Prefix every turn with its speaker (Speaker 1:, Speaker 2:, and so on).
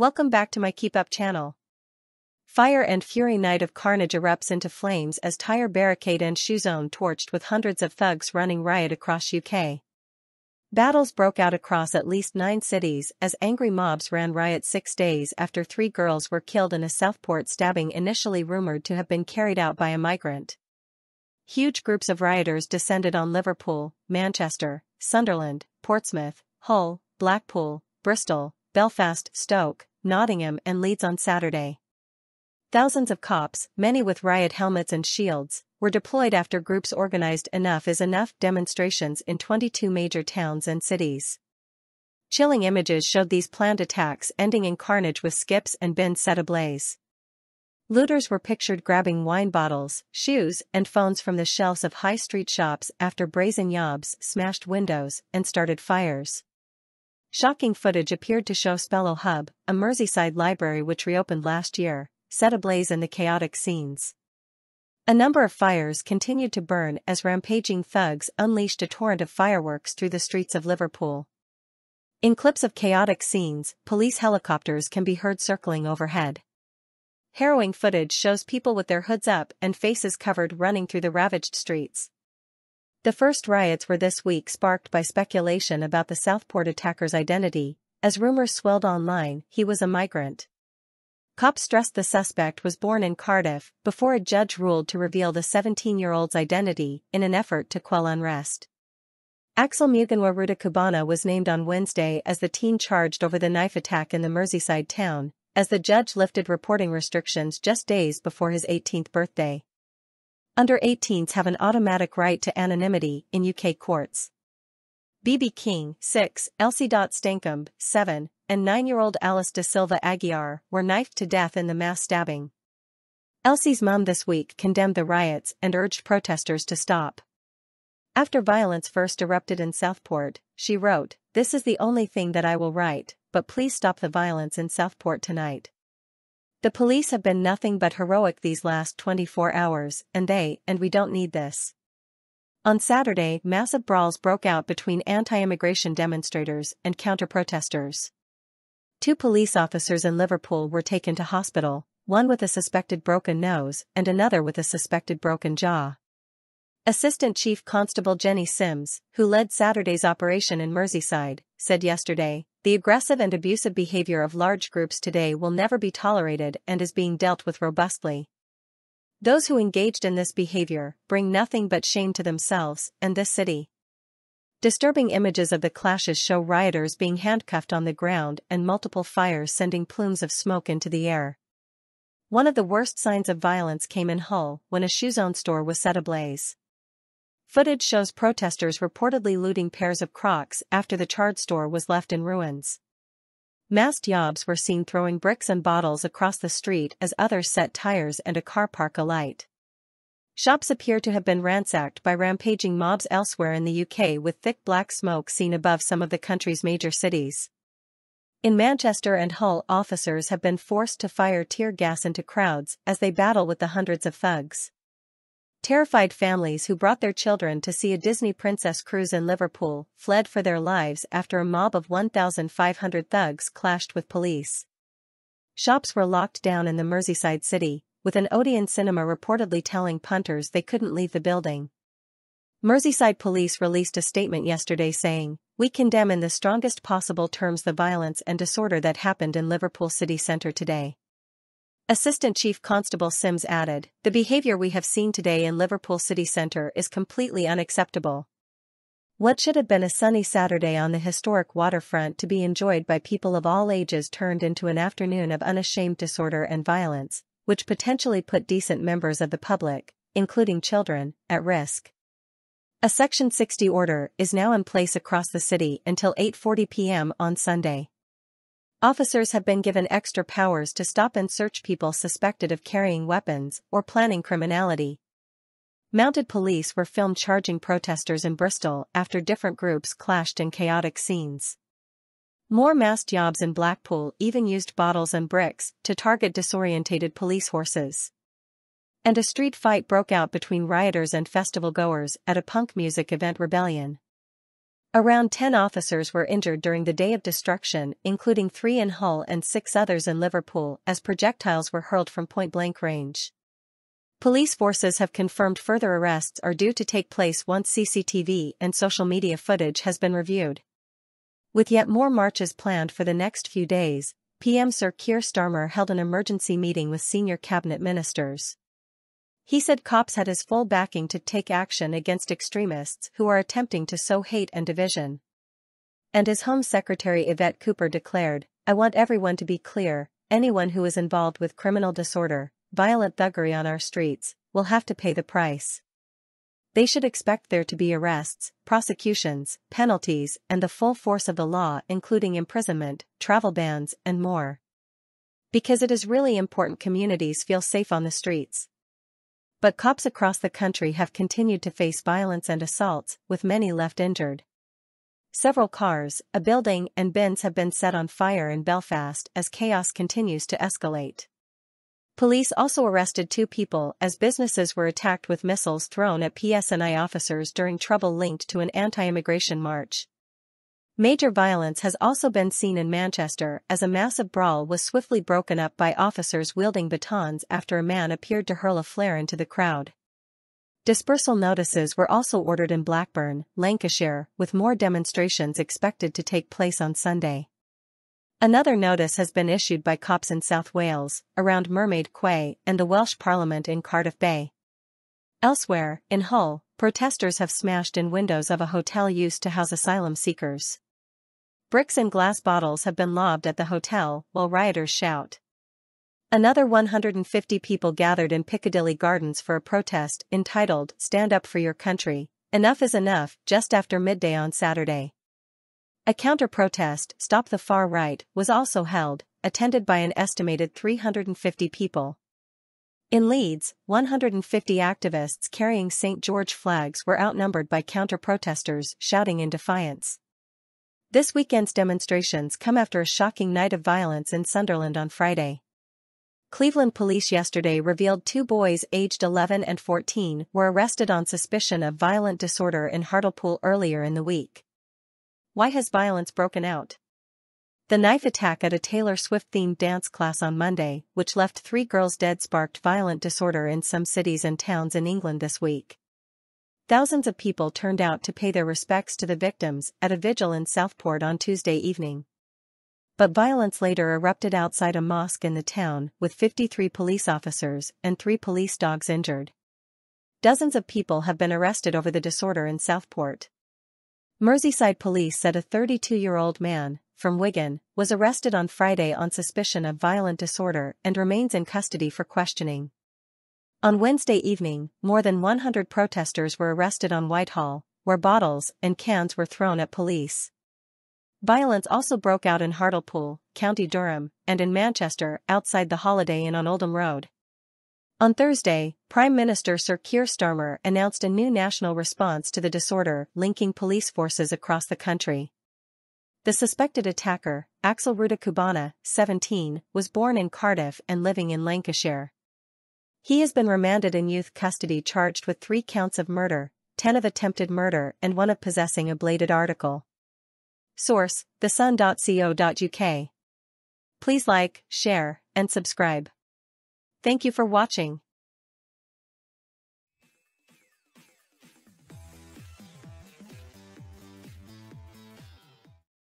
Speaker 1: Welcome back to my Keep Up channel. Fire and fury night of carnage erupts into flames as Tyre barricade and Shoezone torched with hundreds of thugs running riot across UK. Battles broke out across at least nine cities as angry mobs ran riot six days after three girls were killed in a Southport stabbing initially rumored to have been carried out by a migrant. Huge groups of rioters descended on Liverpool, Manchester, Sunderland, Portsmouth, Hull, Blackpool, Bristol, Belfast, Stoke, Nottingham and Leeds on Saturday. Thousands of cops, many with riot helmets and shields, were deployed after groups organized Enough is Enough demonstrations in 22 major towns and cities. Chilling images showed these planned attacks ending in carnage with skips and bins set ablaze. Looters were pictured grabbing wine bottles, shoes, and phones from the shelves of high street shops after brazen yobs smashed windows and started fires. Shocking footage appeared to show Spellow Hub, a Merseyside library which reopened last year, set ablaze in the chaotic scenes. A number of fires continued to burn as rampaging thugs unleashed a torrent of fireworks through the streets of Liverpool. In clips of chaotic scenes, police helicopters can be heard circling overhead. Harrowing footage shows people with their hoods up and faces covered running through the ravaged streets. The first riots were this week sparked by speculation about the Southport attacker's identity, as rumors swelled online he was a migrant. Cops stressed the suspect was born in Cardiff before a judge ruled to reveal the 17-year-old's identity in an effort to quell unrest. Axel Muganwa Rudakubana was named on Wednesday as the teen charged over the knife attack in the Merseyside town, as the judge lifted reporting restrictions just days before his 18th birthday. Under 18s have an automatic right to anonymity in UK courts. Bebe King, 6, Elsie Dot Stancombe, 7, and 9-year-old Alice da Silva Aguiar were knifed to death in the mass stabbing. Elsie's mum this week condemned the riots and urged protesters to stop. After violence first erupted in Southport, she wrote, This is the only thing that I will write, but please stop the violence in Southport tonight. The police have been nothing but heroic these last 24 hours, and they, and we don't need this. On Saturday, massive brawls broke out between anti-immigration demonstrators and counter-protesters. Two police officers in Liverpool were taken to hospital, one with a suspected broken nose and another with a suspected broken jaw. Assistant Chief Constable Jenny Sims, who led Saturday's operation in Merseyside, said yesterday, the aggressive and abusive behavior of large groups today will never be tolerated and is being dealt with robustly. Those who engaged in this behavior bring nothing but shame to themselves and this city. Disturbing images of the clashes show rioters being handcuffed on the ground and multiple fires sending plumes of smoke into the air. One of the worst signs of violence came in Hull when a Shoezone store was set ablaze. Footage shows protesters reportedly looting pairs of Crocs after the charred store was left in ruins. Masked yobs were seen throwing bricks and bottles across the street as others set tires and a car park alight. Shops appear to have been ransacked by rampaging mobs elsewhere in the UK with thick black smoke seen above some of the country's major cities. In Manchester and Hull officers have been forced to fire tear gas into crowds as they battle with the hundreds of thugs. Terrified families who brought their children to see a Disney Princess cruise in Liverpool fled for their lives after a mob of 1,500 thugs clashed with police. Shops were locked down in the Merseyside city, with an Odeon cinema reportedly telling punters they couldn't leave the building. Merseyside police released a statement yesterday saying, We condemn in the strongest possible terms the violence and disorder that happened in Liverpool city centre today. Assistant Chief Constable Sims added, The behavior we have seen today in Liverpool city centre is completely unacceptable. What should have been a sunny Saturday on the historic waterfront to be enjoyed by people of all ages turned into an afternoon of unashamed disorder and violence, which potentially put decent members of the public, including children, at risk. A Section 60 order is now in place across the city until 8.40 p.m. on Sunday. Officers have been given extra powers to stop and search people suspected of carrying weapons or planning criminality. Mounted police were filmed charging protesters in Bristol after different groups clashed in chaotic scenes. More masked yobs in Blackpool even used bottles and bricks to target disorientated police horses. And a street fight broke out between rioters and festival goers at a punk music event Rebellion. Around 10 officers were injured during the day of destruction, including three in Hull and six others in Liverpool, as projectiles were hurled from point-blank range. Police forces have confirmed further arrests are due to take place once CCTV and social media footage has been reviewed. With yet more marches planned for the next few days, PM Sir Keir Starmer held an emergency meeting with senior cabinet ministers. He said cops had his full backing to take action against extremists who are attempting to sow hate and division. And his Home Secretary Yvette Cooper declared, I want everyone to be clear, anyone who is involved with criminal disorder, violent thuggery on our streets, will have to pay the price. They should expect there to be arrests, prosecutions, penalties, and the full force of the law including imprisonment, travel bans, and more. Because it is really important communities feel safe on the streets. But cops across the country have continued to face violence and assaults, with many left injured. Several cars, a building, and bins have been set on fire in Belfast as chaos continues to escalate. Police also arrested two people as businesses were attacked with missiles thrown at PSNI officers during trouble linked to an anti-immigration march. Major violence has also been seen in Manchester as a massive brawl was swiftly broken up by officers wielding batons after a man appeared to hurl a flare into the crowd. Dispersal notices were also ordered in Blackburn, Lancashire, with more demonstrations expected to take place on Sunday. Another notice has been issued by cops in South Wales, around Mermaid Quay and the Welsh Parliament in Cardiff Bay. Elsewhere, in Hull, protesters have smashed in windows of a hotel used to house asylum seekers. Bricks and glass bottles have been lobbed at the hotel while rioters shout. Another 150 people gathered in Piccadilly Gardens for a protest entitled Stand Up for Your Country, Enough is Enough just after midday on Saturday. A counter-protest, Stop the Far Right, was also held, attended by an estimated 350 people. In Leeds, 150 activists carrying St. George flags were outnumbered by counter-protesters shouting in defiance. This weekend's demonstrations come after a shocking night of violence in Sunderland on Friday. Cleveland police yesterday revealed two boys aged 11 and 14 were arrested on suspicion of violent disorder in Hartlepool earlier in the week. Why has violence broken out? The knife attack at a Taylor Swift-themed dance class on Monday, which left three girls dead sparked violent disorder in some cities and towns in England this week. Thousands of people turned out to pay their respects to the victims at a vigil in Southport on Tuesday evening. But violence later erupted outside a mosque in the town, with 53 police officers and three police dogs injured. Dozens of people have been arrested over the disorder in Southport. Merseyside police said a 32-year-old man, from Wigan, was arrested on Friday on suspicion of violent disorder and remains in custody for questioning. On Wednesday evening, more than 100 protesters were arrested on Whitehall, where bottles and cans were thrown at police. Violence also broke out in Hartlepool, County Durham, and in Manchester outside the Holiday Inn on Oldham Road. On Thursday, Prime Minister Sir Keir Starmer announced a new national response to the disorder linking police forces across the country. The suspected attacker, Axel Rudakubana, 17, was born in Cardiff and living in Lancashire. He has been remanded in youth custody charged with three counts of murder, 10 of attempted murder and one of possessing a bladed article. Source, thesun.co.uk. Please like, share, and subscribe. Thank you for watching.